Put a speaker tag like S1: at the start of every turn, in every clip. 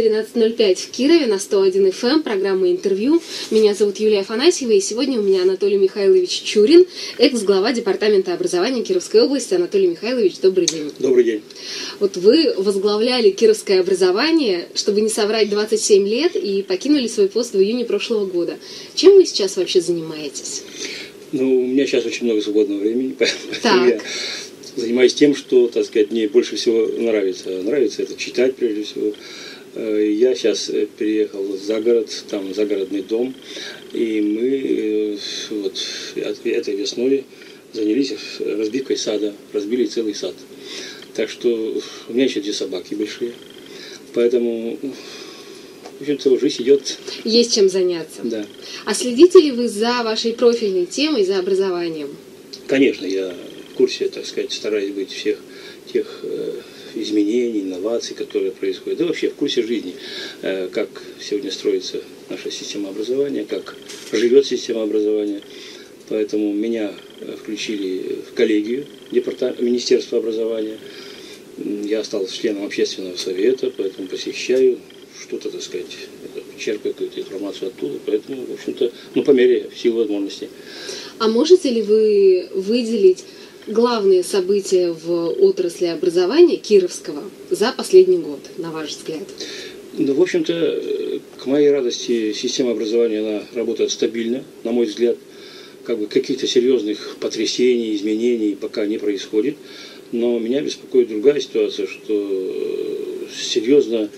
S1: 13.05 в Кирове на 101 FM, эм, программа «Интервью». Меня зовут Юлия Афанасьева, и сегодня у меня Анатолий Михайлович Чурин, экс-глава Департамента образования Кировской области. Анатолий Михайлович, добрый день.
S2: Добрый день.
S1: Вот вы возглавляли Кировское образование, чтобы не соврать, 27 лет, и покинули свой пост в июне прошлого года. Чем вы сейчас вообще занимаетесь?
S2: Ну, у меня сейчас очень много свободного времени, поэтому
S1: так.
S2: я занимаюсь тем, что, так сказать, мне больше всего нравится. Нравится это читать, прежде всего. Э, я сейчас э, переехал за город, там загородный дом, и мы э, вот этой весной занялись разбивкой сада, разбили целый сад. Так что у меня еще две собаки большие, поэтому в общем-то, жизнь идет.
S1: Есть чем заняться.
S2: Да.
S1: А следите ли вы за вашей профильной темой, за образованием?
S2: Конечно, я в курсе, так сказать, стараюсь быть всех тех изменений, инноваций, которые происходят, да вообще в курсе жизни, э, как сегодня строится наша система образования, как живет система образования. Поэтому меня э, включили в коллегию департамента, Министерства образования. Я стал членом общественного совета, поэтому посещаю что-то, так сказать, черпаю какую-то информацию оттуда. Поэтому, в общем-то, ну, по мере, в силу возможностей.
S1: А можете ли вы выделить главные события в отрасли образования Кировского за последний год, на ваш взгляд?
S2: Ну, в общем-то, к моей радости, система образования, она работает стабильно, на мой взгляд. Как бы каких-то серьезных потрясений, изменений пока не происходит. Но меня беспокоит другая ситуация, что серьезно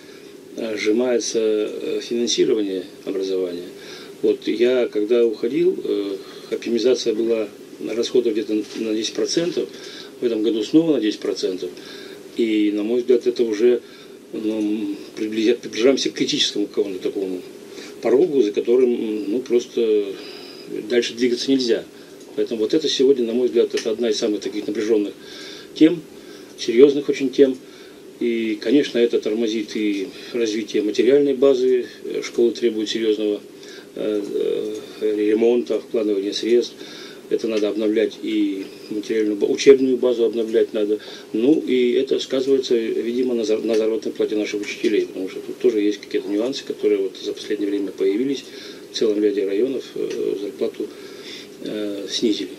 S2: сжимается э, финансирование образования. Вот я, когда уходил, э, оптимизация была расходов где-то на 10%, в этом году снова на 10%. И, на мой взгляд, это уже ну, приближаемся к критическому какому-то такому порогу, за которым ну, просто дальше двигаться нельзя. Поэтому вот это сегодня, на мой взгляд, это одна из самых таких напряженных тем, серьезных очень тем. И, конечно, это тормозит и развитие материальной базы. Школы требуют серьезного э, э, ремонта, вкладывания средств это надо обновлять и материальную, учебную базу обновлять надо. Ну и это сказывается, видимо, на, на заработной плате наших учителей, потому что тут тоже есть какие-то нюансы, которые вот за последнее время появились. В целом ряде районов э, зарплату э, снизили.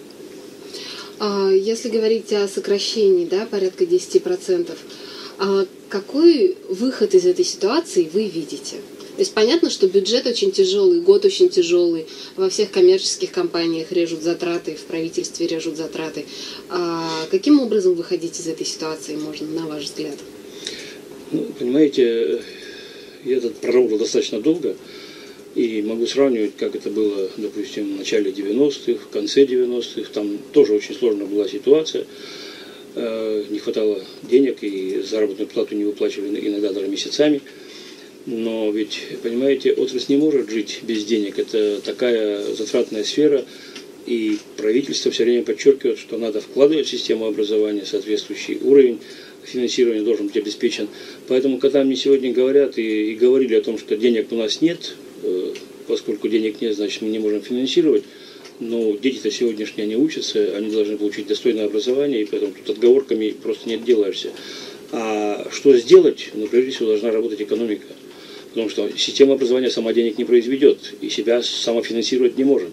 S1: А если говорить о сокращении, да, порядка 10%, а какой выход из этой ситуации вы видите? То есть понятно, что бюджет очень тяжелый, год очень тяжелый. Во всех коммерческих компаниях режут затраты, в правительстве режут затраты. А каким образом выходить из этой ситуации можно, на ваш взгляд?
S2: Ну, понимаете, я тут проработал достаточно долго. И могу сравнивать, как это было, допустим, в начале 90-х, в конце 90-х. Там тоже очень сложная была ситуация. Э, не хватало денег, и заработную плату не выплачивали иногда даже месяцами. Но ведь, понимаете, отрасль не может жить без денег. Это такая затратная сфера. И правительство все время подчеркивает, что надо вкладывать в систему образования соответствующий уровень финансирования должен быть обеспечен. Поэтому, когда мне сегодня говорят и, и говорили о том, что денег у нас нет, э, поскольку денег нет, значит мы не можем финансировать, но дети-то сегодняшние не учатся, они должны получить достойное образование, и поэтому тут отговорками просто не отделаешься. А что сделать? Ну, прежде всего, должна работать экономика. Потому что система образования сама денег не произведет и себя самофинансировать не может.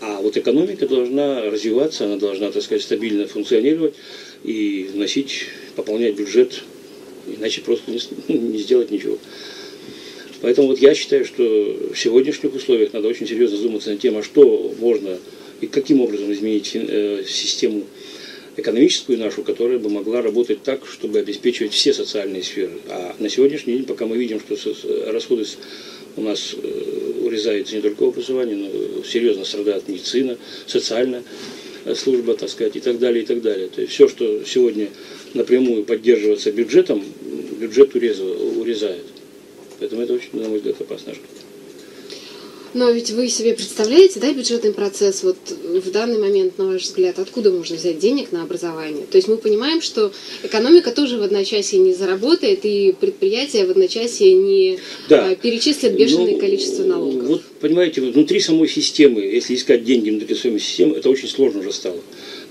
S2: А вот экономика должна развиваться, она должна, так сказать, стабильно функционировать и вносить, пополнять бюджет, иначе просто не, не сделать ничего. Поэтому вот я считаю, что в сегодняшних условиях надо очень серьезно задуматься над тем, а что можно и каким образом изменить э, систему экономическую нашу, которая бы могла работать так, чтобы обеспечивать все социальные сферы. А на сегодняшний день, пока мы видим, что расходы у нас э, урезаются не только в образовании, но серьезно страдает медицина, социальная э, служба, так сказать, и так далее, и так далее. То есть все, что сегодня напрямую поддерживается бюджетом, бюджет урезает. Поэтому это очень, на мой взгляд, опасная штука.
S1: Но ведь вы себе представляете, да, бюджетный процесс вот в данный момент, на ваш взгляд, откуда можно взять денег на образование? То есть мы понимаем, что экономика тоже в одночасье не заработает, и предприятия в одночасье не да. А, перечислят бешеное ну, количество налогов.
S2: Вот понимаете, внутри самой системы, если искать деньги внутри самой системы, это очень сложно уже стало.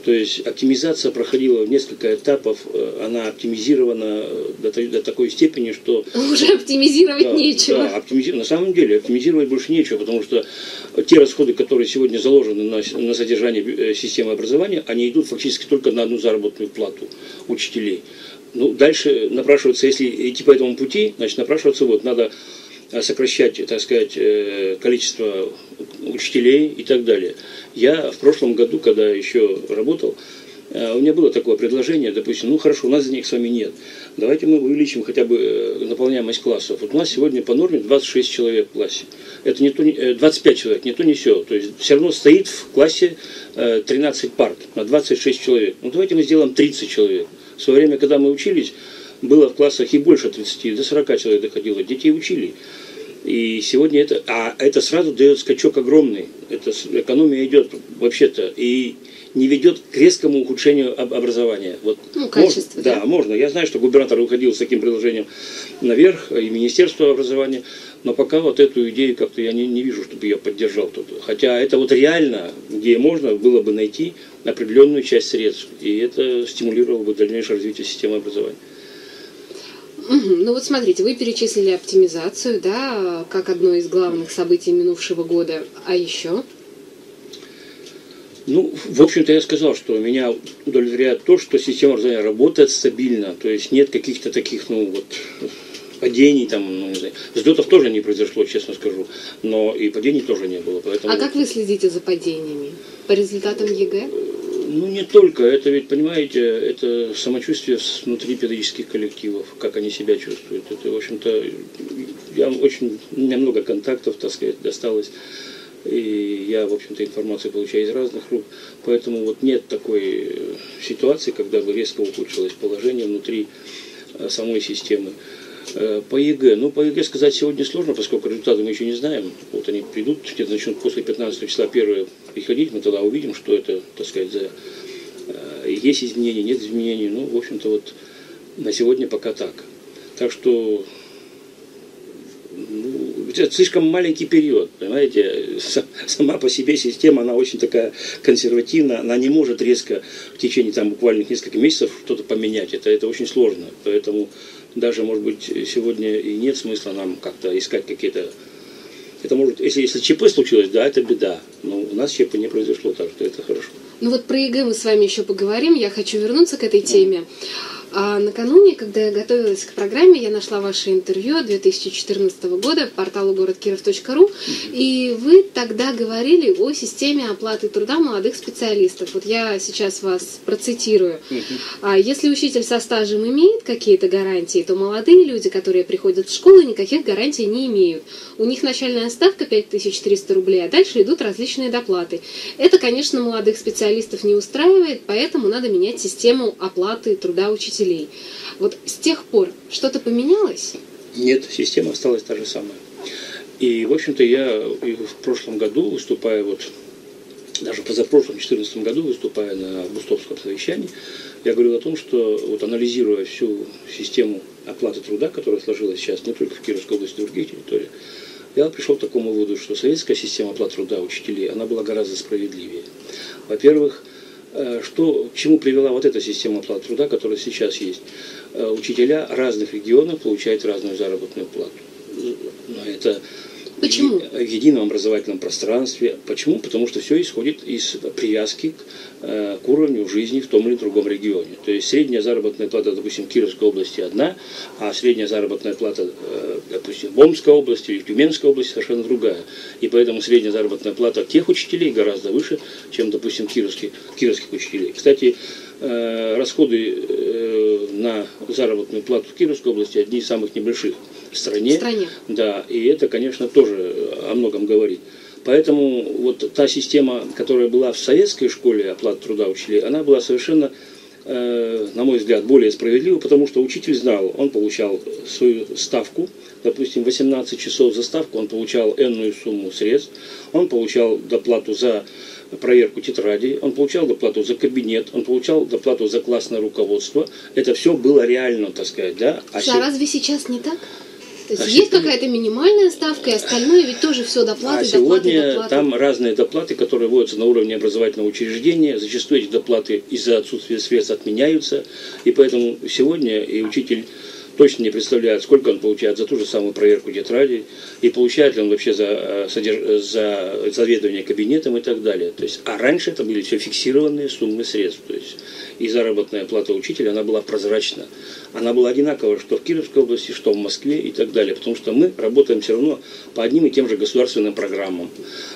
S2: То есть оптимизация проходила в несколько этапов, э, она оптимизирована до, до такой степени, что...
S1: Уже оптимизировать да, нечего.
S2: Да, оптимизи... на самом деле оптимизировать больше нечего, потому что те расходы, которые сегодня заложены на, на содержание э, системы образования, они идут фактически только на одну заработную плату учителей. Ну, дальше напрашивается, если идти по этому пути, значит, напрашиваться вот, надо э, сокращать, так сказать, количество учителей и так далее. Я в прошлом году, когда еще работал, э, у меня было такое предложение, допустим, ну хорошо, у нас денег с вами нет, давайте мы увеличим хотя бы э, наполняемость классов. Вот у нас сегодня по норме 26 человек в классе. Это не то, 25 э, человек, не то, не все. То есть все равно стоит в классе 13 парт на 26 человек. Ну давайте мы сделаем 30 человек. В свое время, когда мы учились, было в классах и больше 30, до 40 человек доходило. Детей учили. И сегодня это, а это сразу дает скачок огромный. Это экономия идет вообще-то и не ведет к резкому ухудшению образования.
S1: Вот ну, качество,
S2: можно, да? да, можно. Я знаю, что губернатор выходил с таким предложением наверх, и Министерство образования, но пока вот эту идею как-то я не, не вижу, чтобы я поддержал тут. Хотя это вот реально, где можно было бы найти определенную часть средств, и это стимулировало бы дальнейшее развитие системы образования.
S1: Угу. Ну вот смотрите, вы перечислили оптимизацию, да, как одно из главных событий минувшего года. А еще?
S2: Ну, в общем-то, я сказал, что меня удовлетворяет то, что система образования работает стабильно, то есть нет каких-то таких, ну, вот, падений, там, ну, не знаю. Взлетов тоже не произошло, честно скажу, но и падений тоже не было. Поэтому...
S1: А как вы следите за падениями? По результатам ЕГЭ?
S2: Ну, не только. Это ведь, понимаете, это самочувствие внутри педагогических коллективов, как они себя чувствуют. Это, в общем-то, я очень, у меня много контактов, так сказать, досталось. И я, в общем-то, информацию получаю из разных рук. Поэтому вот нет такой э, ситуации, когда бы резко ухудшилось положение внутри э, самой системы. Э, по ЕГЭ. Ну, по ЕГЭ сказать сегодня сложно, поскольку результаты мы еще не знаем. Вот они придут, где-то начнут после 15 числа первые приходить, мы тогда увидим, что это, так сказать, за... Э, есть изменения, нет изменений. Ну, в общем-то, вот на сегодня пока так. Так что ну, это слишком маленький период, понимаете, сама по себе система, она очень такая консервативная, она не может резко в течение там буквально нескольких месяцев что-то поменять, это, это очень сложно, поэтому даже, может быть, сегодня и нет смысла нам как-то искать какие-то... Это может, если, если ЧП случилось, да, это беда. Но у нас ЧП не произошло, так что это хорошо.
S1: Ну вот про ЕГЭ мы с вами еще поговорим. Я хочу вернуться к этой теме. Мм. А накануне, когда я готовилась к программе, я нашла ваше интервью 2014 года по порталу городкиров.ру, и вы тогда говорили о системе оплаты труда молодых специалистов. Вот я сейчас вас процитирую. А если учитель со стажем имеет какие-то гарантии, то молодые люди, которые приходят в школу, никаких гарантий не имеют. У них начальная ставка 5300 рублей, а дальше идут различные доплаты. Это, конечно, молодых специалистов не устраивает, поэтому надо менять систему оплаты труда учителей учителей. Вот с тех пор что-то поменялось?
S2: Нет, система осталась та же самая. И, в общем-то, я в прошлом году, выступая вот, даже позапрошлом, 2014 году, выступая на Бустовском совещании, я говорил о том, что вот анализируя всю систему оплаты труда, которая сложилась сейчас не только в Кировской области, но и в других территориях, я пришел к такому выводу, что советская система оплаты труда учителей, она была гораздо справедливее. Во-первых, что, к чему привела вот эта система оплаты труда, которая сейчас есть. Э, учителя разных регионов получают разную заработную плату. Это
S1: Почему?
S2: в едином образовательном пространстве. Почему? Потому что все исходит из привязки к, э, к уровню жизни в том или другом регионе. То есть средняя заработная плата, допустим, Кировской области одна, а средняя заработная плата, э, допустим, в Омской области или в Тюменской области совершенно другая. И поэтому средняя заработная плата тех учителей гораздо выше, чем, допустим, кировских, кировских учителей. Кстати, э, расходы на заработную плату в Кировской области одни из самых небольших в стране. В стране. Да, и это, конечно, тоже о многом говорит. Поэтому вот та система, которая была в советской школе оплаты труда учителей, она была совершенно, э, на мой взгляд, более справедлива, потому что учитель знал, он получал свою ставку, допустим, 18 часов за ставку, он получал энную сумму средств, он получал доплату за проверку тетради, он получал доплату за кабинет, он получал доплату за классное руководство. Это все было реально, так сказать, да?
S1: А, а разве сейчас не так? То есть а есть какая-то минимальная ставка, и остальное ведь тоже все доплаты,
S2: а
S1: доплаты,
S2: сегодня
S1: доплаты.
S2: там разные доплаты, которые вводятся на уровне образовательного учреждения. Зачастую эти доплаты из-за отсутствия средств отменяются. И поэтому сегодня и учитель точно не представляет, сколько он получает за ту же самую проверку тетради, и получает ли он вообще за, э, содерж... за заведование кабинетом и так далее. То есть, а раньше это были все фиксированные суммы средств. То есть, и заработная плата учителя, она была прозрачна. Она была одинакова, что в Кировской области, что в Москве и так далее. Потому что мы работаем все равно по одним и тем же государственным программам.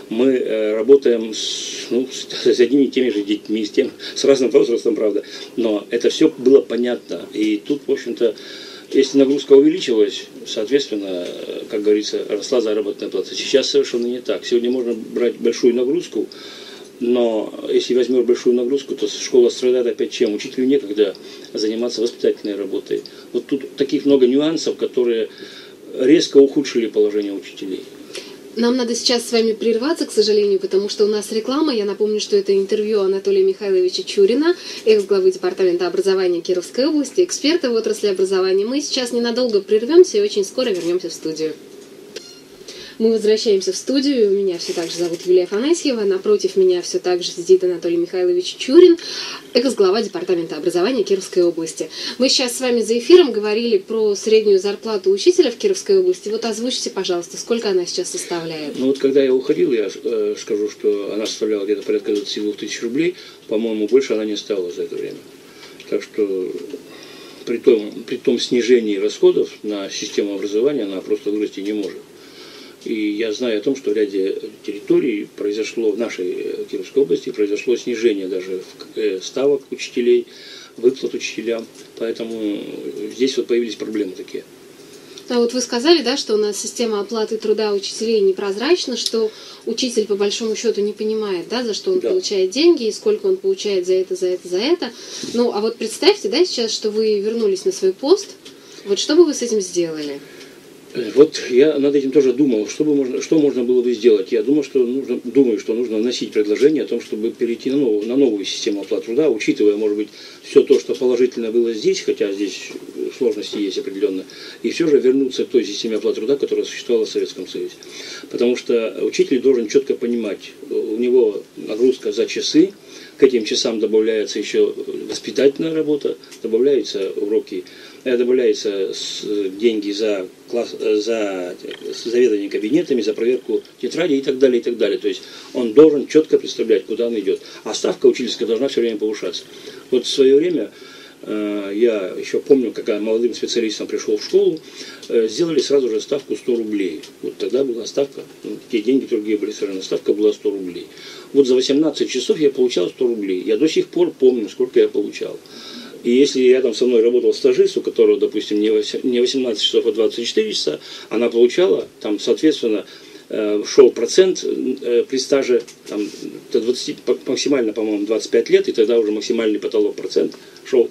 S2: Мы э, работаем с, ну, с одними и теми же детьми, с, тем, с разным возрастом, правда. Но это все было понятно. И тут, в общем-то, если нагрузка увеличилась, соответственно, как говорится, росла заработная плата. Сейчас совершенно не так. Сегодня можно брать большую нагрузку, но если возьмешь большую нагрузку, то школа страдает опять чем? Учителю некогда заниматься воспитательной работой. Вот тут таких много нюансов, которые резко ухудшили положение учителей.
S1: Нам надо сейчас с вами прерваться, к сожалению, потому что у нас реклама. Я напомню, что это интервью Анатолия Михайловича Чурина, экс-главы Департамента образования Кировской области, эксперта в отрасли образования. Мы сейчас ненадолго прервемся и очень скоро вернемся в студию. Мы возвращаемся в студию. Меня все так же зовут Юлия Афанасьева. Напротив меня все так же сидит Анатолий Михайлович Чурин, экс-глава Департамента образования Кировской области. Мы сейчас с вами за эфиром говорили про среднюю зарплату учителя в Кировской области. Вот озвучьте, пожалуйста, сколько она сейчас составляет?
S2: Ну вот когда я уходил, я э, скажу, что она составляла где-то порядка 22 тысяч рублей. По-моему, больше она не стала за это время. Так что при том, при том снижении расходов на систему образования она просто вырасти не может. И я знаю о том, что в ряде территорий произошло, в нашей э, Кировской области, произошло снижение даже э, ставок учителей, выплат учителям. Поэтому здесь вот появились проблемы такие.
S1: А вот вы сказали, да, что у нас система оплаты труда учителей непрозрачна, что учитель по большому счету не понимает, да, за что он да. получает деньги и сколько он получает за это, за это, за это. Ну, а вот представьте, да, сейчас, что вы вернулись на свой пост, вот что бы вы с этим сделали?
S2: Вот я над этим тоже думал, что, бы можно, что можно было бы сделать. Я думал, что нужно, думаю, что нужно вносить предложение о том, чтобы перейти на новую, на новую систему оплаты труда, учитывая, может быть, все то, что положительно было здесь, хотя здесь сложности есть определенно, и все же вернуться к той системе оплаты труда, которая существовала в Советском Союзе. Потому что учитель должен четко понимать, у него нагрузка за часы, к этим часам добавляется еще воспитательная работа, добавляются уроки добавляются деньги за, класс, э, за заведование кабинетами, за проверку тетради и так далее, и так далее. То есть он должен четко представлять, куда он идет. А ставка учительская должна все время повышаться. Вот в свое время э, я еще помню, когда молодым специалистом пришел в школу, сделали сразу же ставку 100 рублей. Вот тогда была ставка, ну, те деньги другие были совершенно, ставка была 100 рублей. Вот за 18 часов я получал 100 рублей. Я до сих пор помню, сколько я получал. И если рядом со мной работал стажист, у которого, допустим, не 18 часов, а 24 часа, она получала, там, соответственно, э, шел процент э, при стаже там, до 20, максимально, по-моему, 25 лет, и тогда уже максимальный потолок процент шел.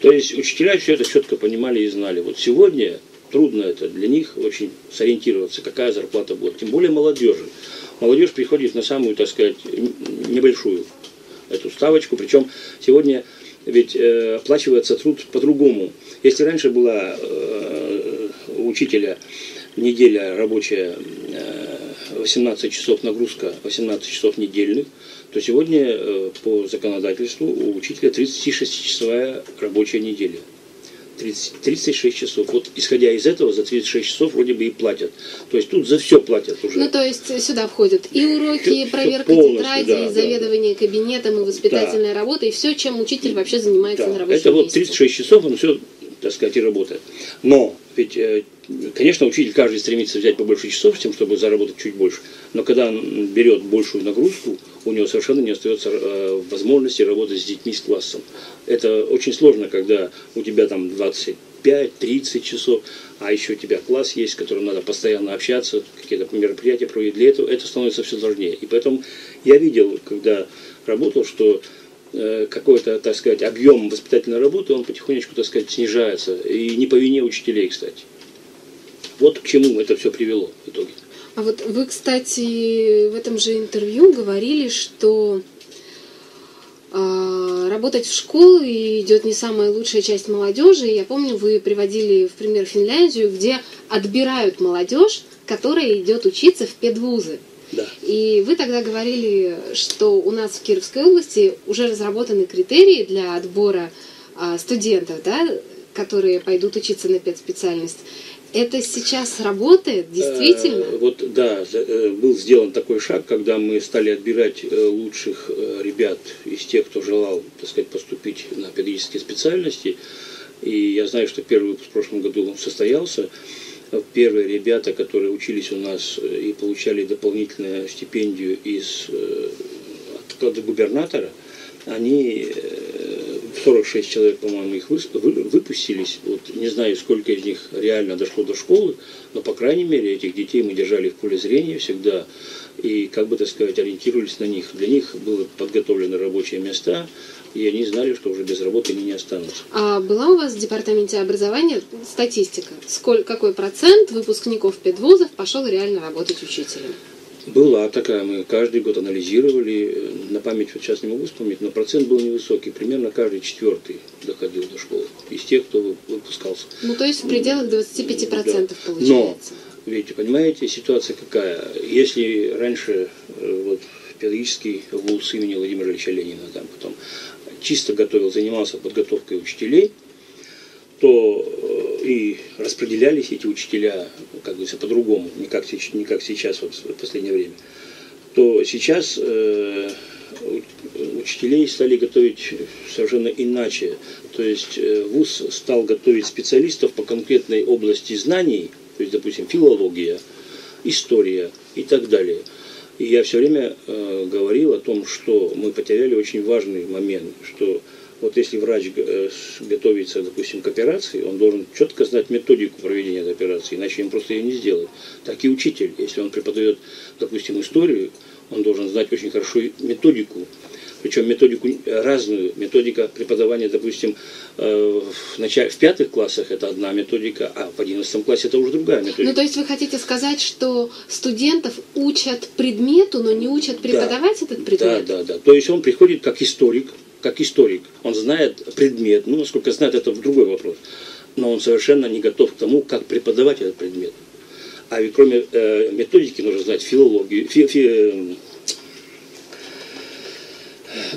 S2: То есть учителя все это четко понимали и знали. Вот сегодня трудно это для них очень сориентироваться, какая зарплата будет. Тем более молодежи. Молодежь приходит на самую, так сказать, небольшую эту ставочку. Причем сегодня ведь э, оплачивается труд по-другому. Если раньше была э, у учителя неделя рабочая, э, 18 часов нагрузка, 18 часов недельных, то сегодня э, по законодательству у учителя 36-часовая рабочая неделя. 30, 36 часов. Вот исходя из этого, за 36 часов вроде бы и платят. То есть тут за все платят уже.
S1: Ну, то есть сюда входят и уроки, все, и проверка все тетради, да, и заведование да. кабинетом, и воспитательная да. работа, и все, чем учитель вообще занимается
S2: да.
S1: на рабочем
S2: Это вот 36 часов, он все, так сказать, и работает. Но ведь, э, конечно, учитель каждый стремится взять побольше часов, с тем, чтобы заработать чуть больше. Но когда он берет большую нагрузку, у него совершенно не остается э, возможности работать с детьми, с классом. Это очень сложно, когда у тебя там 25-30 часов, а еще у тебя класс есть, с которым надо постоянно общаться, какие-то мероприятия проводить. Для этого это становится все сложнее. И поэтому я видел, когда работал, что э, какой-то, так сказать, объем воспитательной работы, он потихонечку, так сказать, снижается. И не по вине учителей, кстати. Вот к чему это все привело в итоге.
S1: А вот вы, кстати, в этом же интервью говорили, что а, работать в школу идет не самая лучшая часть молодежи. Я помню, вы приводили в пример Финляндию, где отбирают молодежь, которая идет учиться в педвузы.
S2: Да.
S1: И вы тогда говорили, что у нас в Кировской области уже разработаны критерии для отбора а, студентов, да, которые пойдут учиться на педспециальность. Это сейчас работает, действительно?
S2: Э, вот да, э, был сделан такой шаг, когда мы стали отбирать э, лучших ребят из тех, кто желал, так сказать, поступить на педагогические специальности. И я знаю, что первый выпуск в прошлом году состоялся. Первые ребята, которые учились у нас и получали дополнительную стипендию из, от губернатора, они 46 человек, по-моему, их выпустились. Вот не знаю, сколько из них реально дошло до школы, но, по крайней мере, этих детей мы держали в поле зрения всегда и, как бы так сказать, ориентировались на них. Для них были подготовлены рабочие места, и они знали, что уже без работы они не останутся.
S1: А была у вас в департаменте образования статистика? Сколь, какой процент выпускников педвузов пошел реально работать учителем?
S2: Была такая, мы каждый год анализировали, на память вот сейчас не могу вспомнить, но процент был невысокий, примерно каждый четвертый доходил до школы, из тех, кто выпускался.
S1: Ну, то есть в пределах 25% да. получается.
S2: Но, ведь, понимаете, ситуация какая? Если раньше э, вот, педагогический вуз имени Владимира Ильича Ленина, там потом чисто готовил, занимался подготовкой учителей, то э, и распределялись эти учителя, как говорится, по-другому, не как, не как сейчас вот, в последнее время, то сейчас э, учителей стали готовить совершенно иначе. То есть э, ВУЗ стал готовить специалистов по конкретной области знаний, то есть, допустим, филология, история и так далее. И я все время э, говорил о том, что мы потеряли очень важный момент, что вот если врач э, готовится, допустим, к операции, он должен четко знать методику проведения этой операции, иначе им просто ее не сделают. Так и учитель, если он преподает, допустим, историю, он должен знать очень хорошо методику, причем методику разную. Методика преподавания, допустим, э, в, начале, в пятых классах это одна методика, а в одиннадцатом классе это уже другая методика.
S1: Ну, то есть вы хотите сказать, что студентов учат предмету, но не учат преподавать да, этот предмет?
S2: Да, да, да. То есть он приходит как историк, как историк. Он знает предмет, ну, насколько знает, это другой вопрос. Но он совершенно не готов к тому, как преподавать этот предмет. А ведь кроме э, методики нужно знать филологию, фи, фи,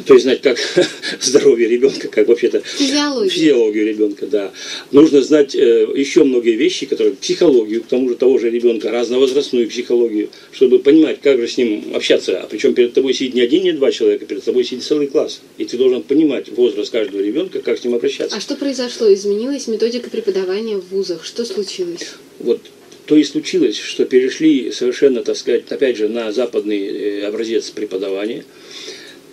S2: то есть знать, как здоровье ребенка, как вообще-то
S1: физиологию.
S2: физиологию ребенка, да. Нужно знать э, еще многие вещи, которые психологию, к тому же того же ребенка, разновозрастную психологию, чтобы понимать, как же с ним общаться. А причем перед тобой сидит не один, не два человека, перед тобой сидит целый класс. И ты должен понимать возраст каждого ребенка, как с ним обращаться.
S1: А что произошло? Изменилась методика преподавания в вузах? Что случилось?
S2: Вот то и случилось, что перешли совершенно, так сказать, опять же, на западный э, образец преподавания –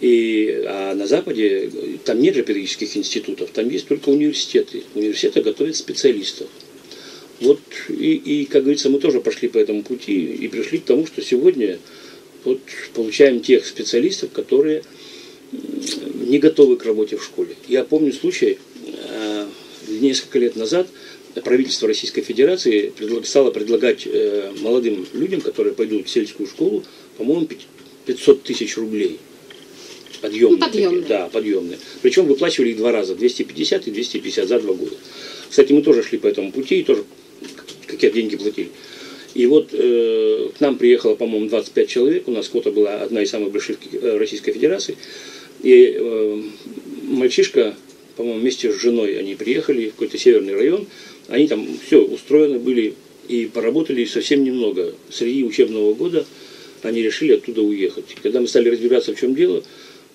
S2: и, а на Западе там нет же педагогических институтов, там есть только университеты. Университеты готовят специалистов. Вот и, и, как говорится, мы тоже пошли по этому пути и пришли к тому, что сегодня вот получаем тех специалистов, которые не готовы к работе в школе. Я помню случай, э, несколько лет назад правительство Российской Федерации стало предлагать э, молодым людям, которые пойдут в сельскую школу, по-моему, 500 тысяч рублей – подъемные. Ну, подъемные. Такие, да, подъемные. Причем выплачивали их два раза, 250 и 250 за два года. Кстати, мы тоже шли по этому пути и тоже какие деньги платили. И вот э, к нам приехало, по-моему, 25 человек. У нас квота была одна из самых больших в Российской Федерации. И э, мальчишка, по-моему, вместе с женой они приехали в какой-то северный район. Они там все устроены были и поработали совсем немного. Среди учебного года они решили оттуда уехать. Когда мы стали разбираться, в чем дело,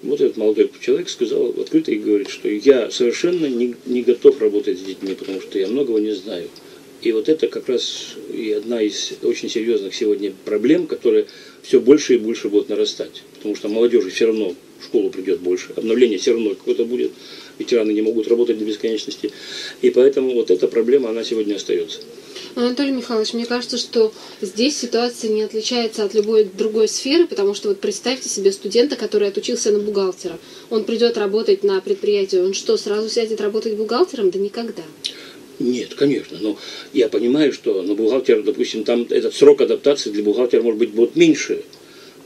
S2: вот этот молодой человек сказал открыто и говорит, что я совершенно не, не готов работать с детьми, потому что я многого не знаю. И вот это как раз и одна из очень серьезных сегодня проблем, которые все больше и больше будут нарастать. Потому что молодежи все равно в школу придет больше, обновление все равно какое-то будет, ветераны не могут работать до бесконечности. И поэтому вот эта проблема, она сегодня остается.
S1: Анатолий Михайлович, мне кажется, что здесь ситуация не отличается от любой другой сферы, потому что вот представьте себе студента, который отучился на бухгалтера. Он придет работать на предприятие, он что, сразу сядет работать бухгалтером? Да никогда.
S2: Нет, конечно, но я понимаю, что на бухгалтер, допустим, там этот срок адаптации для бухгалтера может быть будет меньше,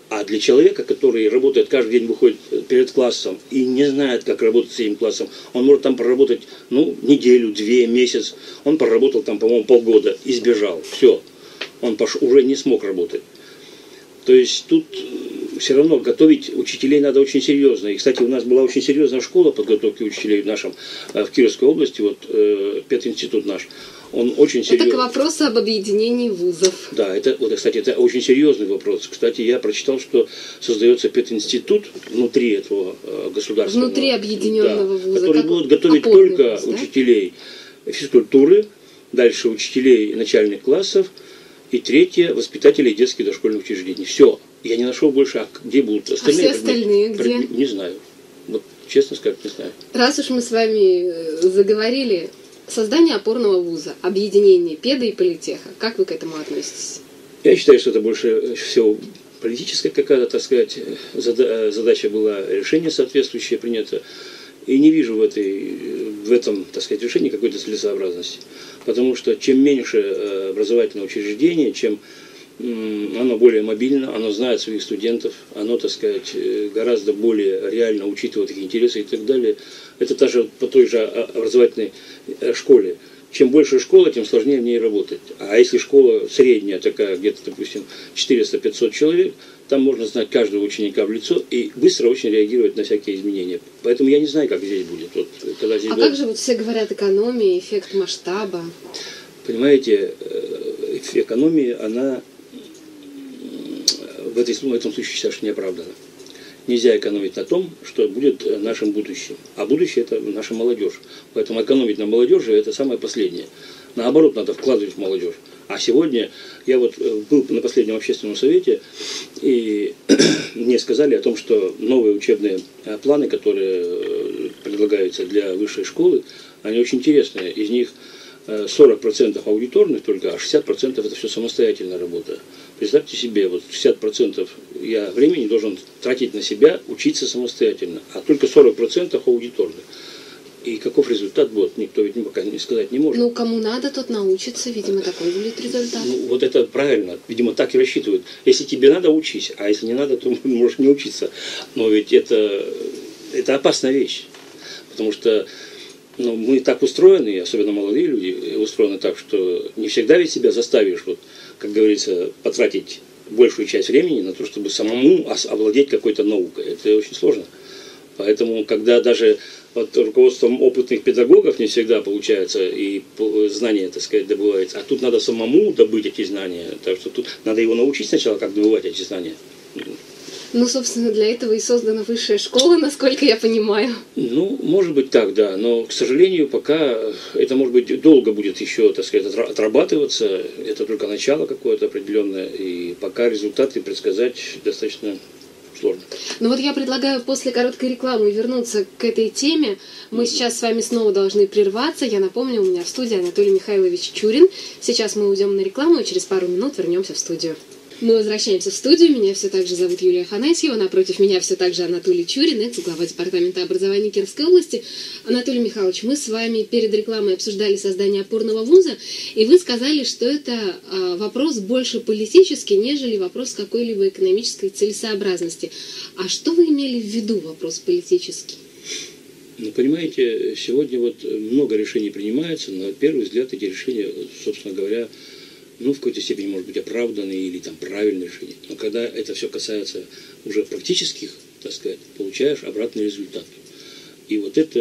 S2: А для человека, который работает каждый день, выходит перед классом и не знает, как работать с этим классом, он может там проработать, ну, неделю, две, месяц. Он проработал там, по-моему, полгода и сбежал. Все. Он пош... уже не смог работать. То есть тут все равно готовить учителей надо очень серьезно. И, кстати, у нас была очень серьезная школа подготовки учителей в нашем, э, в Кировской области, вот э, пединститут наш. Он очень серьезный.
S1: Это к вопросу об объединении вузов.
S2: Да, это, вот, кстати, это очень серьезный вопрос. Кстати, я прочитал, что создается пединститут внутри этого э, государственного.
S1: Внутри объединенного
S2: да,
S1: вуза.
S2: Который будет готовить только да? учителей физкультуры, дальше учителей начальных классов, и третье – воспитателей детских дошкольных учреждений. Все. Я не нашел больше, а где будут
S1: остальные? А все остальные где?
S2: Не знаю. Вот честно сказать, не знаю.
S1: Раз уж мы с вами э, заговорили, создание опорного вуза, объединение педа и политеха, как вы к этому относитесь?
S2: Я считаю, что это больше всего политическая какая-то, так сказать, задача была, решение соответствующее принято. И не вижу в, этой, в этом, так сказать, решении какой-то целесообразности. Потому что чем меньше э, образовательное учреждение, чем оно более мобильно, оно знает своих студентов, оно, так сказать, э, гораздо более реально учитывает их интересы и так далее. Это даже по той же образовательной э, школе. Чем больше школа, тем сложнее в ней работать. А если школа средняя такая, где-то, допустим, 400-500 человек, там можно знать каждого ученика в лицо и быстро очень реагировать на всякие изменения. Поэтому я не знаю, как здесь будет. Вот,
S1: когда здесь а будет... как же вот все говорят экономия, эффект масштаба?
S2: Понимаете, экономия, она в, этой, в этом случае, что не оправдана. Нельзя экономить на том, что будет нашим будущим. А будущее – это наша молодежь. Поэтому экономить на молодежи – это самое последнее. Наоборот, надо вкладывать в молодежь. А сегодня я вот э, был на последнем общественном совете, и мне сказали о том, что новые учебные э, планы, которые э, предлагаются для высшей школы, они очень интересные. Из них 40% аудиторных только, а 60% это все самостоятельная работа. Представьте себе, вот 60% я времени должен тратить на себя, учиться самостоятельно, а только 40% аудиторных. И каков результат будет, никто ведь пока не сказать не может.
S1: Ну, кому надо, тот научится, видимо, такой будет результат.
S2: Ну, вот это правильно, видимо, так и рассчитывают. Если тебе надо, учись, а если не надо, то можешь не учиться. Но ведь это, это опасная вещь, потому что ну, мы так устроены, особенно молодые люди, устроены так, что не всегда ведь себя заставишь, вот, как говорится, потратить большую часть времени на то, чтобы самому овладеть какой-то наукой. Это очень сложно. Поэтому, когда даже под руководством опытных педагогов не всегда получается и знания, так сказать, добывается, а тут надо самому добыть эти знания. Так что тут надо его научить сначала, как добывать эти знания.
S1: Ну, собственно, для этого и создана высшая школа, насколько я понимаю.
S2: Ну, может быть так, да. Но, к сожалению, пока это, может быть, долго будет еще, так сказать, отрабатываться. Это только начало какое-то определенное. И пока результаты предсказать достаточно сложно.
S1: Ну вот я предлагаю после короткой рекламы вернуться к этой теме. Мы сейчас с вами снова должны прерваться. Я напомню, у меня в студии Анатолий Михайлович Чурин. Сейчас мы уйдем на рекламу и через пару минут вернемся в студию. Мы возвращаемся в студию. Меня все так же зовут Юлия Ханасьева. Напротив меня все так же Анатолий Чурин, глава Департамента образования Кировской области. Анатолий Михайлович, мы с вами перед рекламой обсуждали создание опорного вуза, и вы сказали, что это а, вопрос больше политический, нежели вопрос какой-либо экономической целесообразности. А что вы имели в виду вопрос политический?
S2: Ну, понимаете, сегодня вот много решений принимается, но на первый взгляд эти решения, собственно говоря, ну, в какой-то степени, может быть, оправданные или там правильные решения. Но когда это все касается уже практических, так сказать, получаешь обратный результат. И вот это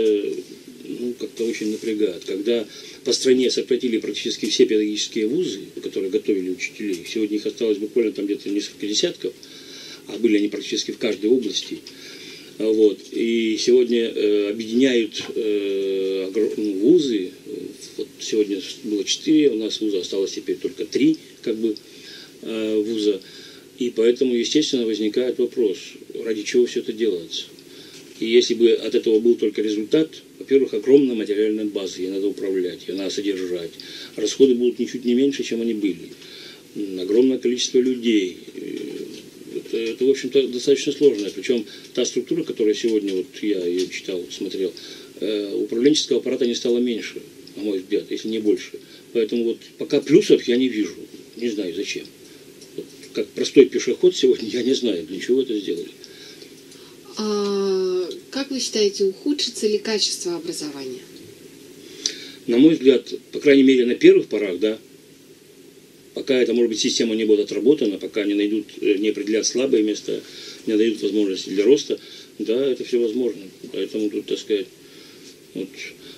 S2: ну, как-то очень напрягает. Когда по стране сократили практически все педагогические вузы, которые готовили учителей, сегодня их осталось буквально там где-то несколько десятков, а были они практически в каждой области – вот. И сегодня э, объединяют э, ну, вузы. Вот сегодня было четыре, у нас вуза осталось теперь только три как бы, э, вуза. И поэтому, естественно, возникает вопрос, ради чего все это делается. И если бы от этого был только результат, во-первых, огромная материальная база, ей надо управлять, ее надо содержать. Расходы будут ничуть не меньше, чем они были. Огромное количество людей, это, это в общем-то, достаточно сложная. Причем та структура, которая сегодня, вот я ее читал, смотрел, э, управленческого аппарата не стало меньше, на мой взгляд, если не больше. Поэтому вот пока плюсов я не вижу. Не знаю зачем. Вот как простой пешеход сегодня, я не знаю, для чего это сделали.
S1: А, как вы считаете, ухудшится ли качество образования?
S2: На мой взгляд, по крайней мере, на первых порах, да, пока эта, может быть, система не будет отработана, пока не найдут, э, не определят слабые места, не дают возможности для роста, да, это все возможно. Поэтому тут, так сказать, вот,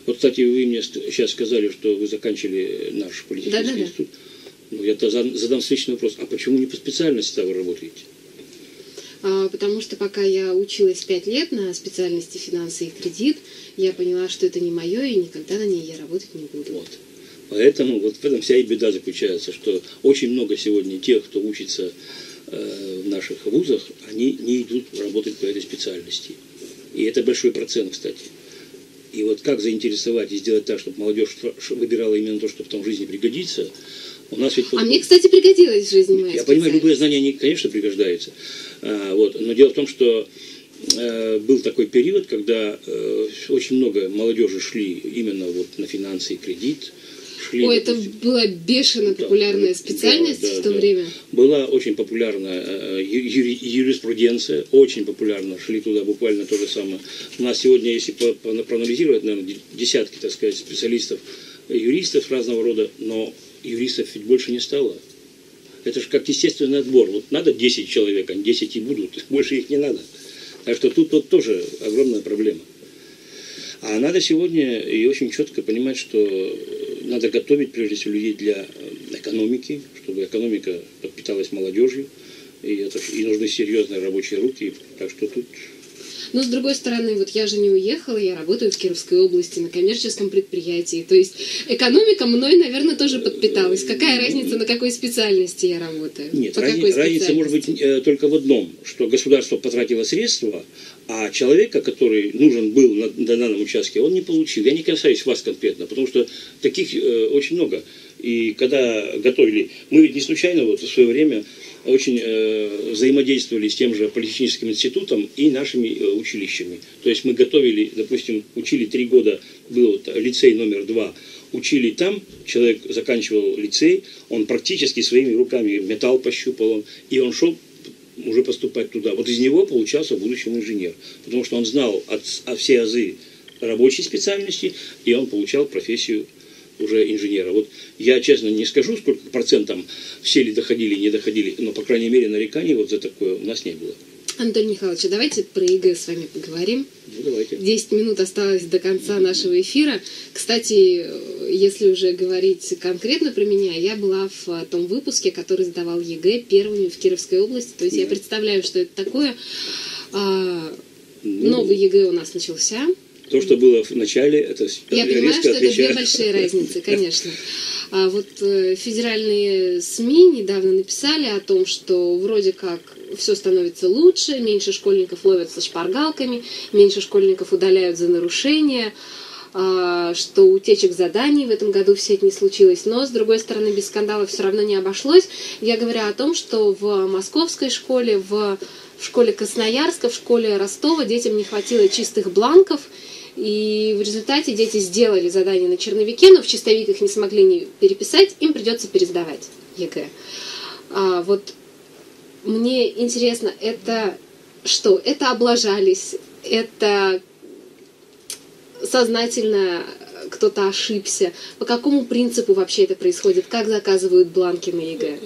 S2: вот кстати, вы мне сейчас сказали, что вы заканчивали наш политический да, да, институт. Да. Ну, я задам встречный вопрос, а почему не по специальности вы работаете?
S1: А, потому что пока я училась пять лет на специальности финансы и кредит, я поняла, что это не мое, и никогда на ней я работать не буду.
S2: Вот. Поэтому вот в этом вся и беда заключается, что очень много сегодня тех, кто учится э, в наших вузах, они не идут работать по этой специальности. И это большой процент, кстати. И вот как заинтересовать и сделать так, чтобы молодежь выбирала именно то, что в том жизни пригодится, у нас ведь...
S1: А мне, кстати, пригодилось в жизни моя
S2: Я понимаю, любые знания, они, конечно, пригождаются. А, вот. Но дело в том, что э, был такой период, когда э, очень много молодежи шли именно вот на финансы и кредит,
S1: шли. Ой, это была бешено популярная да, специальность да, в то да. время.
S2: Была очень популярная э, юри, юриспруденция, очень популярна, шли туда буквально то же самое. У нас сегодня, если проанализировать, наверное, десятки, так сказать, специалистов, юристов разного рода, но юристов ведь больше не стало. Это же как естественный отбор. Вот надо 10 человек, а 10 и будут, больше их не надо. Так что тут вот тоже огромная проблема. А надо сегодня и очень четко понимать, что надо готовить прежде всего людей для э, экономики, чтобы экономика подпиталась молодежью, и, это, и нужны серьезные рабочие руки, так что тут
S1: но с другой стороны, вот я же не уехала, я работаю в Кировской области на коммерческом предприятии. То есть экономика мной, наверное, тоже подпиталась. Какая разница, на какой специальности я работаю?
S2: Нет, разни, разница может быть э, только в одном, что государство потратило средства, а человека, который нужен был на, на данном участке, он не получил. Я не касаюсь вас конкретно, потому что таких э, очень много. И когда готовили, мы ведь не случайно вот в свое время очень э, взаимодействовали с тем же политехническим институтом и нашими э, училищами. То есть мы готовили, допустим, учили три года, был вот лицей номер два, учили там, человек заканчивал лицей, он практически своими руками металл пощупал, и он шел уже поступать туда. Вот из него получался будущий инженер, потому что он знал от, от все азы рабочей специальности, и он получал профессию уже инженера. Вот я, честно, не скажу, сколько процентом все ли доходили, не доходили, но, по крайней мере, нареканий вот за такое у нас не было.
S1: Антон Михайлович, а давайте про ЕГЭ с вами поговорим.
S2: Ну, давайте.
S1: Десять минут осталось до конца нашего эфира. Кстати, если уже говорить конкретно про меня, я была в том выпуске, который сдавал ЕГЭ первыми в Кировской области. То есть да. я представляю, что это такое. А, ну, новый ЕГЭ у нас начался.
S2: То, что было в начале, это
S1: Я понимаю, что отличает. это две большие разницы, конечно. А вот э, федеральные СМИ недавно написали о том, что вроде как все становится лучше, меньше школьников ловятся шпаргалками, меньше школьников удаляют за нарушения, а, что утечек заданий в этом году все это не случилось. Но, с другой стороны, без скандалов все равно не обошлось. Я говорю о том, что в московской школе, в, в школе Красноярска, в школе Ростова детям не хватило чистых бланков, и в результате дети сделали задание на черновике, но в чистовик их не смогли не переписать, им придется пересдавать ЕГЭ. А, вот мне интересно, это что? Это облажались, это сознательно кто-то ошибся. По какому принципу вообще это происходит? Как заказывают бланки на ЕГЭ?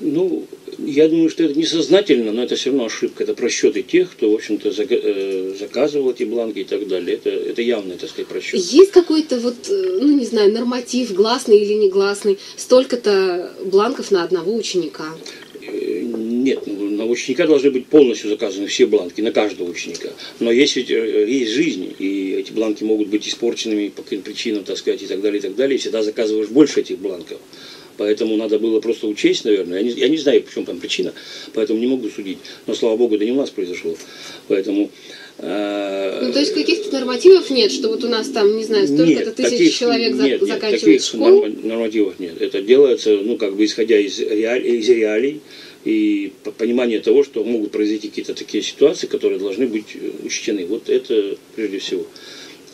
S2: Ну, я думаю, что это несознательно, но это все равно ошибка. Это просчеты тех, кто, в общем-то, э, заказывал эти бланки и так далее. Это, это явный, так сказать, просчет.
S1: Есть какой-то вот, э, ну, не знаю, норматив, гласный или негласный, столько-то бланков на одного ученика?
S2: Э, нет, ну, на ученика должны быть полностью заказаны все бланки, на каждого ученика. Но есть ведь есть жизнь, и эти бланки могут быть испорченными по каким причинам, так сказать, и так далее, и так далее. И всегда заказываешь больше этих бланков. Поэтому надо было просто учесть, наверное. Я не, я не знаю, в чем там причина, поэтому не могу судить. Но, слава богу, это не у нас произошло. Поэтому...
S1: Э, ну, то есть каких-то нормативов нет, что вот у нас там, не знаю, столько-то тысяч таких, человек нет, за, нет, заканчивает таких школу?
S2: нормативов нет. Это делается, ну, как бы исходя из, реалий, из реалий и понимания того, что могут произойти какие-то такие ситуации, которые должны быть учтены. Вот это прежде всего.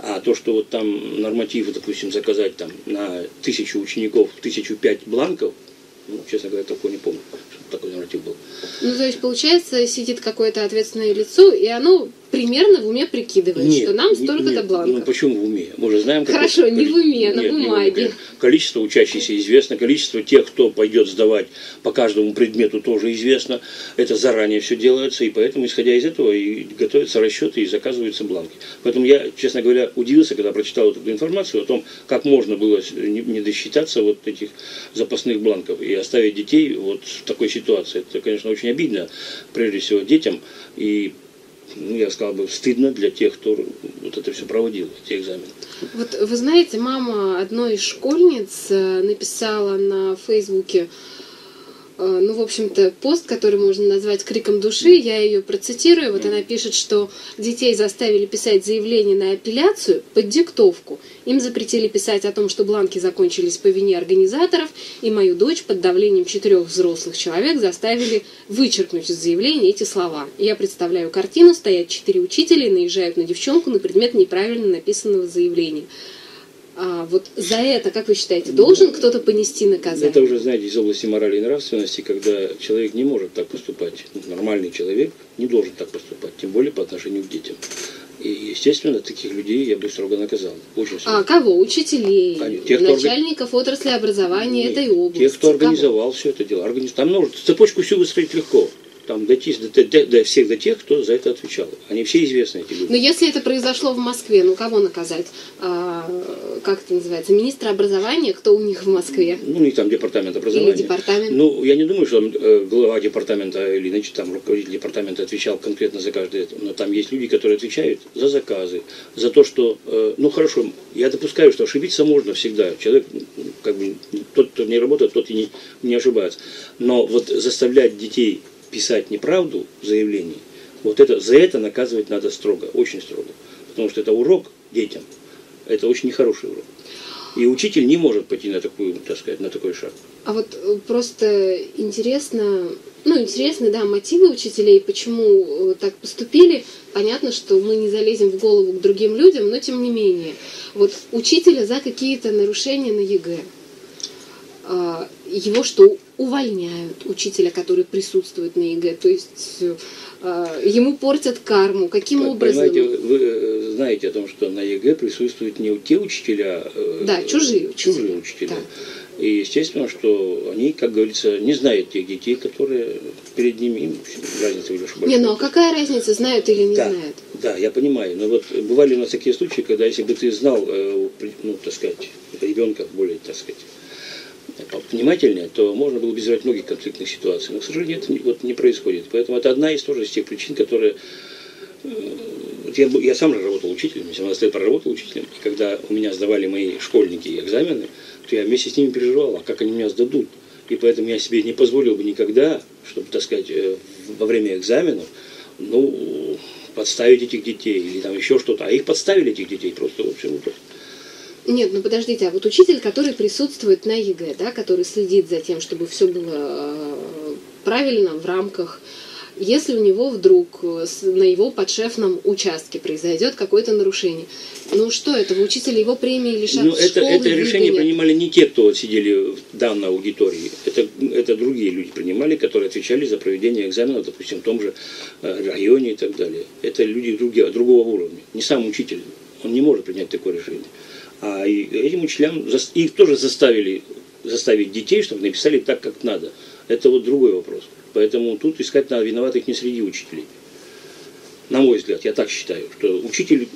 S2: А то, что вот там нормативы, допустим, заказать там на тысячу учеников, тысячу пять бланков, ну, честно говоря, такого не помню. такой норматив был.
S1: Ну, то есть, получается, сидит какое-то ответственное лицо, и оно примерно в уме прикидывает,
S2: Нет,
S1: что нам столько-то бланков.
S2: Ну почему в уме? Мы же знаем,
S1: Хорошо, не в уме, на
S2: Нет, уме,
S1: бумаге.
S2: конечно. Количество учащихся известно, количество тех, кто пойдет сдавать по каждому предмету тоже известно. Это заранее все делается, и поэтому, исходя из этого, и готовятся расчеты и заказываются бланки. Поэтому я, честно говоря, удивился, когда прочитал эту информацию о том, как можно было не досчитаться вот этих запасных бланков и оставить детей вот в такой ситуации. Это, конечно, очень обидно, прежде всего, детям. И ну, я сказал бы, стыдно для тех, кто вот это все проводил, эти экзамены.
S1: Вот вы знаете, мама одной из школьниц э, написала на Фейсбуке, ну, в общем-то, пост, который можно назвать криком души, я ее процитирую. Вот она пишет, что детей заставили писать заявление на апелляцию под диктовку. Им запретили писать о том, что бланки закончились по вине организаторов, и мою дочь под давлением четырех взрослых человек заставили вычеркнуть из заявления эти слова. Я представляю картину, стоят четыре учителя и наезжают на девчонку на предмет неправильно написанного заявления. А вот за это, как вы считаете, должен кто-то понести наказание?
S2: Это уже, знаете, из области морали и нравственности, когда человек не может так поступать. Нормальный человек не должен так поступать, тем более по отношению к детям. И, естественно, таких людей я бы строго наказал. Очень строго.
S1: А кого? Учителей,
S2: Конечно. Тех, кто
S1: начальников отрасли образования
S2: Нет,
S1: этой области.
S2: Те, кто
S1: Кого?
S2: организовал все это дело. Организ- Там нужно цепочку всю выстроить легко. Там дойти до, до- до всех до тех, кто за это отвечал. Они все известны, эти люди.
S1: Но если это произошло в Москве, ну кого наказать? А, как это называется? Министра образования, кто у них в Москве?
S2: Ну, них там департамент образования.
S1: Или департамент?
S2: Ну, я не думаю, что э, глава департамента или, значит, там руководитель департамента отвечал конкретно за каждое это. Но там есть люди, которые отвечают за заказы, за то, что, э, ну, хорошо, я допускаю, что ошибиться можно всегда. Человек, как бы, тот, кто не работает, тот и не, не ошибается. Но вот заставлять детей писать неправду в заявлении, вот это, за это наказывать надо строго, очень строго. Потому что это урок детям. Это очень нехороший урок. И учитель не может пойти на такую, так сказать, на такой шаг.
S1: А вот э, просто интересно, ну, интересны, да, мотивы учителей, почему э, так поступили. Понятно, что мы не залезем в голову к другим людям, но тем не менее. Вот учителя за какие-то нарушения на ЕГЭ. А, Его что, увольняют, учителя, который присутствует на ЕГЭ, то есть а, ему портят карму. Каким
S2: Вы
S1: образом?
S2: Понимаете, вы э, знаете о том, что на ЕГЭ присутствуют не те учителя, э,
S1: Да, чужие учителя.
S2: чужие учителя. И естественно, что они, как говорится, не знают тех детей, которые перед ними, им разница уже большая.
S1: Не, ну а какая разница, знают или не
S2: да,
S1: знают?
S2: да, я понимаю. Но вот бывали у нас такие случаи, когда если бы ты знал, э, ну, так сказать, ребенка более, так сказать, внимательнее, то можно было бы избежать многих конфликтных ситуаций. Но, к сожалению, это вот не происходит. Поэтому это одна из тоже из тех причин, которые... э, я, я сам работал учителем, я 17 лет проработал учителем, и когда у меня сдавали мои школьники экзамены, то я вместе с ними переживал, а как они меня сдадут. И поэтому я себе не позволил бы никогда, чтобы, так сказать, э, во время экзаменов, ну, подставить этих детей или там еще что-то. А их подставили, этих детей, просто, в общем.
S1: Нет, ну подождите, а вот учитель, который присутствует на ЕГЭ, да, который следит за тем, чтобы все было э, правильно в рамках, если у него вдруг э, на его подшефном участке произойдет какое-то нарушение, ну что, этого учителя его премии лишат
S2: Ну, это,
S1: школы,
S2: это решение
S1: выгонят?
S2: принимали не те, кто сидели в данной аудитории. Это, это другие люди принимали, которые отвечали за проведение экзаменов, допустим, в том же э, районе и так далее. Это люди другие, другого уровня. Не сам учитель. Он не может принять такое решение. А этим учителям их тоже заставили заставить детей, чтобы написали так, как надо. Это вот другой вопрос. Поэтому тут искать надо виноватых не среди учителей. На мой взгляд, я так считаю, что учитель,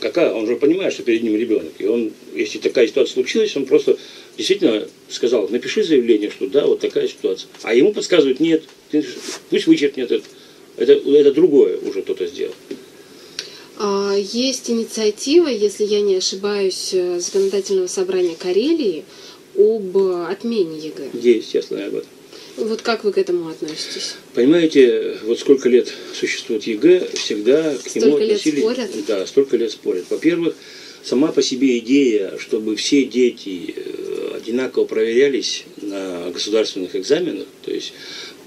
S2: какая, он же понимает, что перед ним ребенок. И он, если такая ситуация случилась, он просто действительно сказал, напиши заявление, что да, вот такая ситуация. А ему подсказывают, нет, ты- пусть вычеркнет это. Это, это другое уже кто-то сделал.
S1: А, Есть инициатива, если я не ошибаюсь, э, законодательного собрания Карелии об э, отмене ЕГЭ.
S2: Есть, я знаю об этом.
S1: Вот как вы к этому относитесь?
S2: Понимаете, вот сколько лет существует ЕГЭ, всегда к нему
S1: Столько лет
S2: относились...
S1: спорят?
S2: Да, столько лет спорят. Во-первых, сама по себе идея, чтобы все дети э, одинаково проверялись на государственных экзаменах, то есть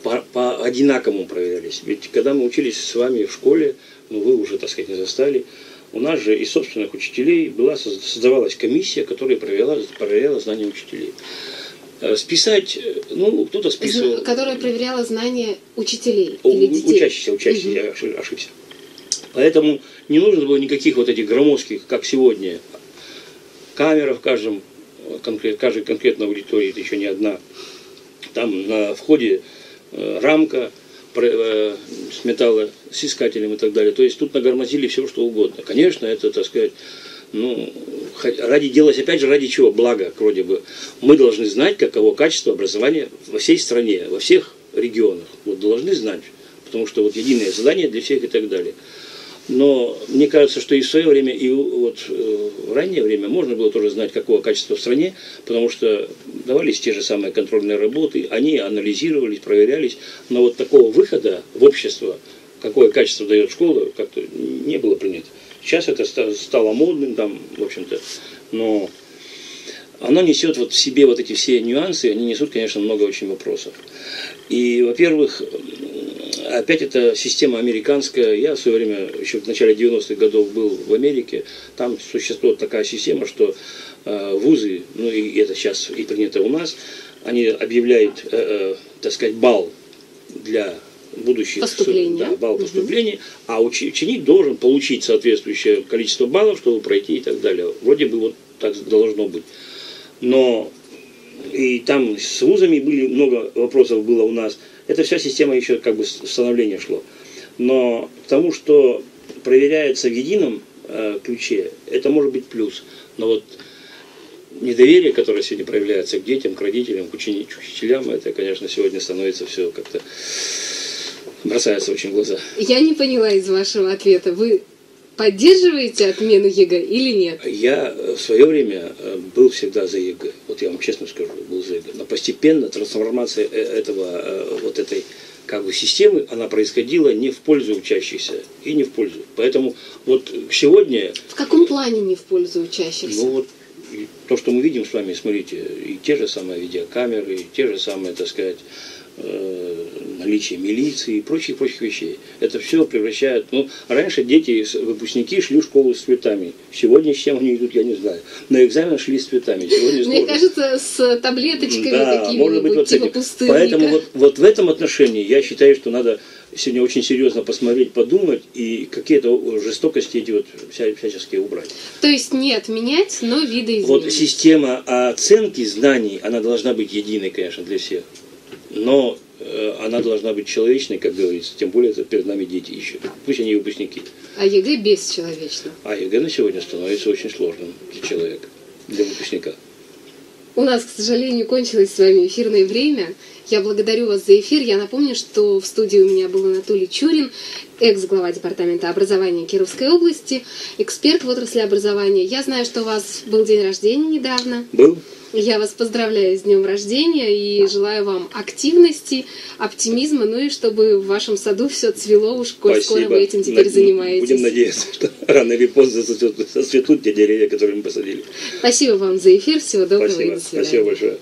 S2: по, по одинаковому проверялись. Ведь когда мы учились с вами в школе, ну вы уже, так сказать, не застали, у нас же из собственных учителей была, создавалась комиссия, которая проверяла, проверяла знания учителей. Э, Списать, э, ну, кто-то списывал.
S1: Которая проверяла знания учителей
S2: У-
S1: или детей.
S2: Учащийся, учащийся, я ошиб- ошибся. Поэтому не нужно было никаких вот этих громоздких, как сегодня, камер в каждом, конкрет, каждой конкретной аудитории, это еще не одна. Там на входе э, рамка э, с металлоискателем и так далее. То есть тут нагромозили все, что угодно. Конечно, это, так сказать, ну, ради делать, опять же, ради чего? Благо, вроде бы. Мы должны знать, каково качество образования во всей стране, во всех регионах. Вот должны знать, потому что вот единое задание для всех и так далее. Но мне кажется, что и в свое время, и вот э, в раннее время можно было тоже знать, какого качества в стране, потому что давались те же самые контрольные работы, они анализировались, проверялись, но вот такого выхода в общество, какое качество дает школа, как-то не было принято. Сейчас это ста- стало модным, там, в общем-то, но оно несет вот в себе вот эти все нюансы, они несут, конечно, много очень вопросов. И, во-первых, опять это система американская. Я в свое время, еще в начале 90-х годов был в Америке. Там существует такая система, что э, вузы, ну и это сейчас и принято у нас, они объявляют, э, э, так сказать, балл для будущих
S1: Поступления.
S2: да, балл поступления, а учи- ученик должен получить соответствующее количество баллов, чтобы пройти и так далее. Вроде бы вот так должно быть. Но и там с вузами были много вопросов было у нас. Эта вся система еще как бы становления шло. Но к тому, что проверяется в едином э, ключе, это может быть плюс. Но вот недоверие, которое сегодня проявляется к детям, к родителям, к учени- к учителям, это, конечно, сегодня становится все как-то бросается очень в глаза.
S1: Я не поняла из вашего ответа. Вы поддерживаете отмену ЕГЭ или нет?
S2: Я э, в свое время э, был всегда за ЕГЭ. Вот я вам честно скажу, был за ЕГЭ. Но постепенно трансформация э, этого, вот этой как бы системы, она происходила не в пользу учащихся и не в пользу. Поэтому вот сегодня,
S1: В каком плане не в пользу учащихся?
S2: ну вот то, что мы видим с вами, смотрите, и те же самые видеокамеры, и те же самые, так сказать, наличие милиции и прочих прочих вещей. Это все превращает. Ну, раньше дети, выпускники шли в школу с цветами. Сегодня с чем они идут, я не знаю. На экзамен шли с цветами. Сегодня
S1: Мне кажется, с таблеточками
S2: Да, может быть, вот
S1: типа
S2: этим.
S1: пустырника.
S2: Поэтому вот, вот в этом отношении я считаю, что надо сегодня очень серьезно посмотреть, подумать и какие-то жестокости эти вот вся, всяческие убрать.
S1: То есть не отменять, но видоизменить.
S2: Вот система оценки знаний, она должна быть единой, конечно, для всех. Но э, она должна быть человечной, как говорится. Тем более это перед нами дети еще. Пусть они выпускники.
S1: А ЕГЭ бесчеловечно.
S2: А ЕГЭ на сегодня становится очень сложным для человека, для выпускника.
S1: У нас, к сожалению, кончилось с вами эфирное время. Я благодарю вас за эфир. Я напомню, что в студии у меня был Анатолий Чурин, экс-глава Департамента образования Кировской области, эксперт в отрасли образования. Я знаю, что у вас был день рождения недавно.
S2: Был?
S1: Я вас поздравляю с днем рождения и желаю вам активности, оптимизма, ну и чтобы в вашем саду все цвело, уж коль скоро вы этим теперь
S2: Над-
S1: занимаетесь.
S2: Будем надеяться, что рано или поздно зацветут, зацветут те деревья, которые мы посадили.
S1: Спасибо вам за эфир, всего доброго и
S2: Спасибо.
S1: до свидания.
S2: Спасибо большое.